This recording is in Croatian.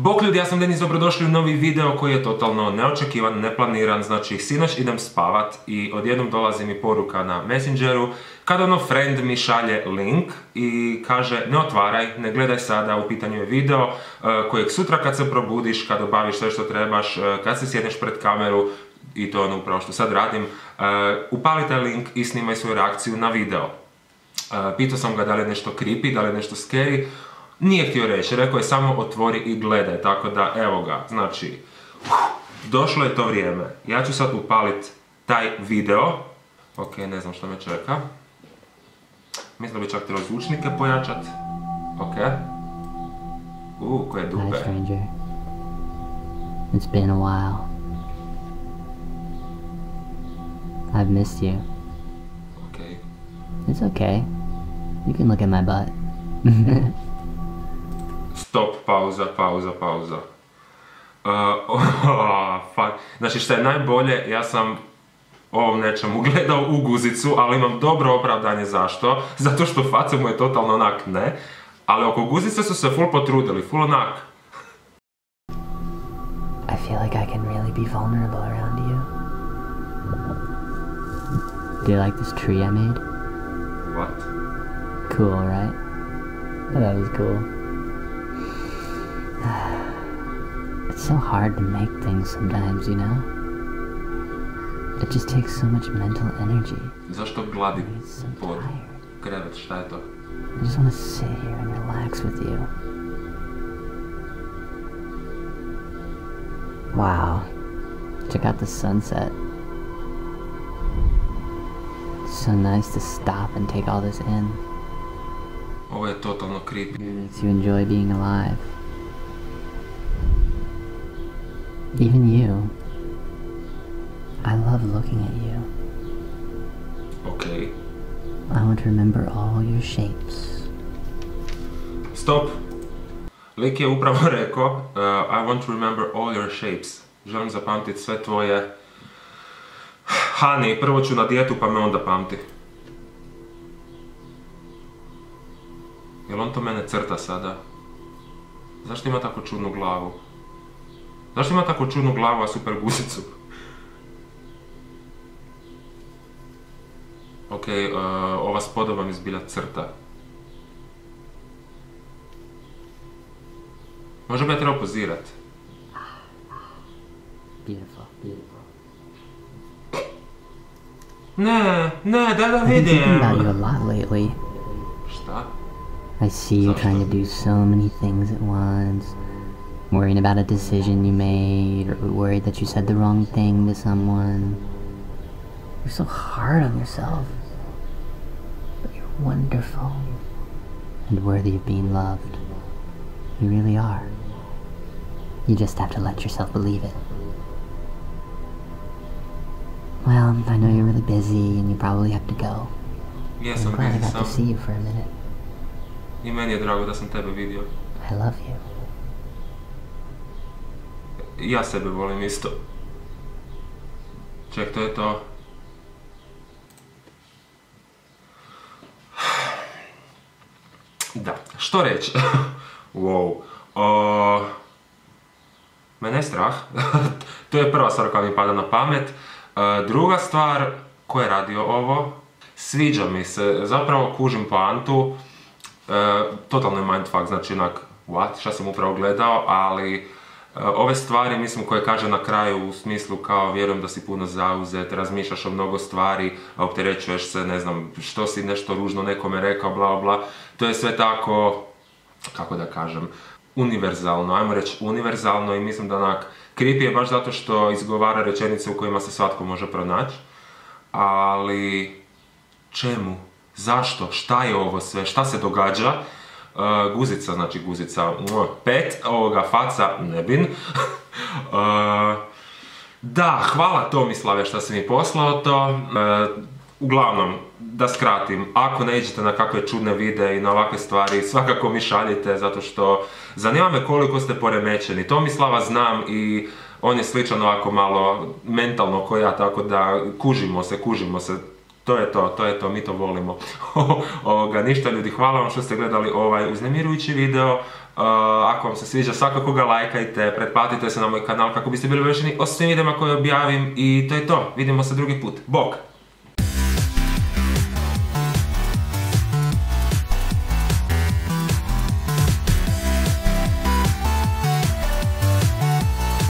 Bok ljudi, ja sam Denis, dobrodošli u novi video koji je totalno neočekivan, neplaniran, znači sinoć idem spavat i odjednom dolazi mi poruka na Messengeru. Kada ono friend mi šalje link i kaže ne otvaraj, ne gledaj sada, u pitanju je video uh, kojeg sutra kad se probudiš, kad obaviš sve što trebaš, uh, kad se sjedneš pred kameru i to ono upravo što sad radim, uh, upali taj link i snimaj svoju reakciju na video. Pitao sam ga da li je nešto creepy, da li je nešto scary, nije htio reći, rekao je samo otvori i gledaj, tako da evo ga, znači, došlo je to vrijeme. Ja ću sad upalit taj video, ok, ne znam što me čeka. Mislim da bi čak trebalo zvučnike pojačat, ok. Uuu, koje dupe. Hi stranger. It's been a while. I've missed you. Ok. It's okay. You can look at my butt. Stop, pauza, pauza, pauza. Uh, oh, fuck. Znači što je najbolje, ja sam ovom nečemu gledao u guzicu, ali imam dobro opravdanje zašto. Zato što faca mu je totalno onak ne. Ali oko guzice su se full potrudili, full onak. I feel like I can really be vulnerable around you. Do you like this tree I made? What? Cool, right? It was cool. It's so hard to make things sometimes, you know? It just takes so much mental energy. Zašto gladi I'm so pod krevet, šta je to? I just want to sit here and relax with you. Wow. Check out the sunset. It's so nice to stop and take all this in. Ovo je totalno creepy. It makes you enjoy being alive. Even you. I love looking at you. Ok. I want to remember all your shapes. Stop! Lik je upravo rekao, uh, I want to remember all your shapes. Želim zapamtiti sve tvoje... Hani, prvo ću na dijetu pa me onda pamti. Jel on to mene crta sada? Zašto ima tako čudnu glavu? Zašto ima tako čudnu glavu, a super gusicu? Ok, uh, ova spodoba mi zbilja crta. Možda bi ja trebao pozirat. Beautiful, beautiful. Ne, ne, da da I've been thinking vidim. about you a lot lately. Šta? I see you trying to do so many things at once. Worrying about a decision you made, or worried that you said the wrong thing to someone. You're so hard on yourself. But you're wonderful. And worthy of being loved. You really are. You just have to let yourself believe it. Well, I know you're really busy and you probably have to go. Yes, I'm glad I got to see you for a minute. I meni je Ja sebe volim isto. Ček, to je to. Da, što reći? wow. Mene je strah. to je prva stvar koja mi pada na pamet. E, druga stvar, ko je radio ovo? Sviđa mi se, zapravo kužim poantu. E, totalno je mindfuck, znači onak, what, šta sam upravo gledao, ali ove stvari, mislim, koje kaže na kraju u smislu kao vjerujem da si puno zauzet, razmišljaš o mnogo stvari, opterećuješ se, ne znam, što si nešto ružno nekome rekao, bla bla, to je sve tako, kako da kažem, univerzalno, ajmo reći univerzalno i mislim da onak, creepy je baš zato što izgovara rečenice u kojima se svatko može pronaći, ali čemu? Zašto? Šta je ovo sve? Šta se događa? Uh, guzica, znači guzica, mua, pet, ovoga faca, nebin. Uh, da, hvala Tomislave što si mi poslao to. Uh, uglavnom, da skratim, ako ne iđete na kakve čudne videe i na ovakve stvari, svakako mi šaljite, zato što zanima me koliko ste poremećeni. Tomislava znam i on je sličan ovako malo mentalno ko ja, tako da kužimo se, kužimo se. To je to, to je to, mi to volimo. Ovoga, ništa ljudi, hvala vam što ste gledali ovaj uznemirujući video. Uh, ako vam se sviđa, svakako ga lajkajte, pretplatite se na moj kanal kako biste bili obavješteni o svim videima koje objavim i to je to. Vidimo se drugi put. Bok!